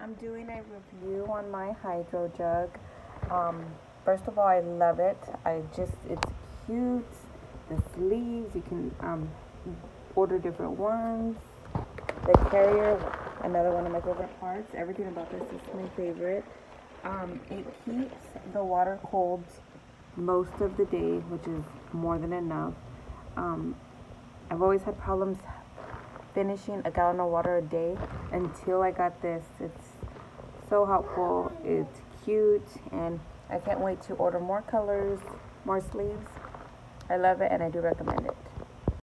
I'm doing a review on my HydroJug. Um, first of all, I love it. I just, it's cute. The sleeves, you can um, order different ones. The carrier, another one of my favorite parts. Everything about this is my favorite. Um, it keeps the water cold most of the day, which is more than enough. Um, I've always had problems finishing a gallon of water a day until I got this. It's so helpful. It's cute and I can't wait to order more colors, more sleeves. I love it and I do recommend it.